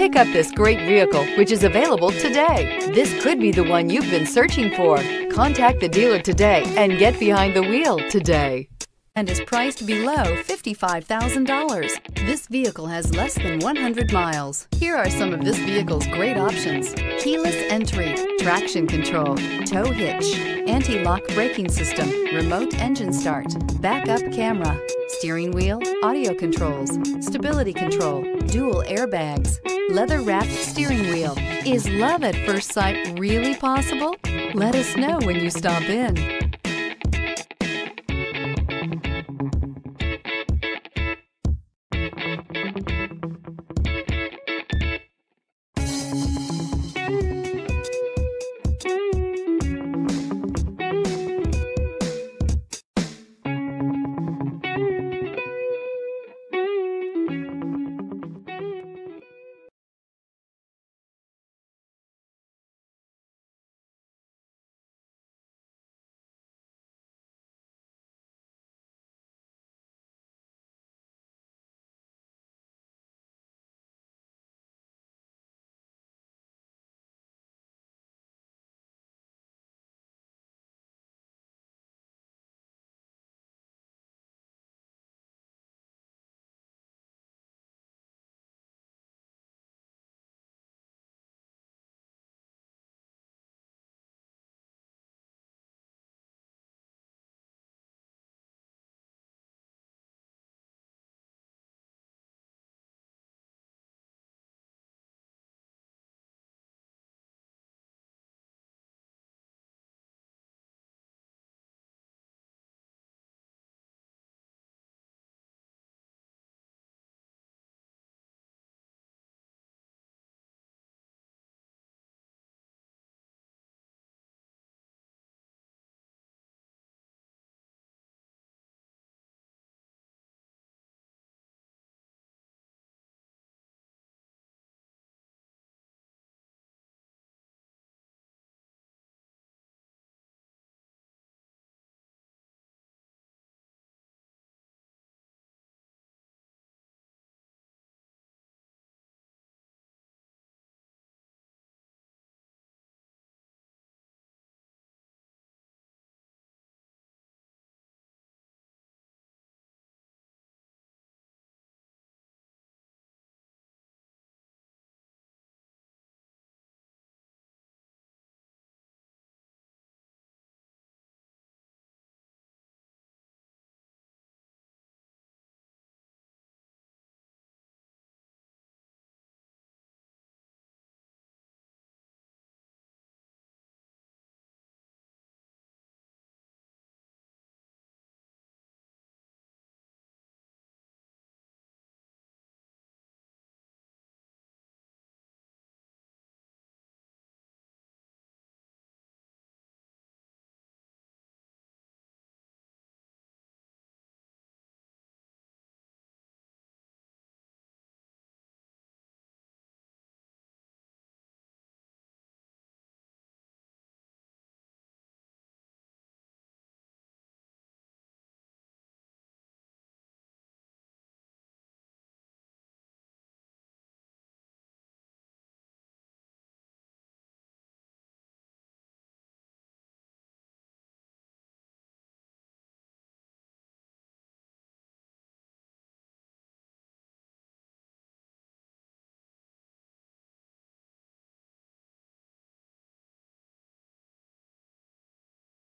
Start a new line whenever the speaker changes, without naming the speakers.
Pick up this great vehicle, which is available today. This could be the one you've been searching for. Contact the dealer today and get behind the wheel today. And is priced below $55,000. This vehicle has less than 100 miles. Here are some of this vehicle's great options. Keyless entry, traction control, tow hitch, anti-lock braking system, remote engine start, backup camera, steering wheel, audio controls, stability control, dual airbags, leather wrapped steering wheel. Is love at first sight really possible? Let us know when you stop in.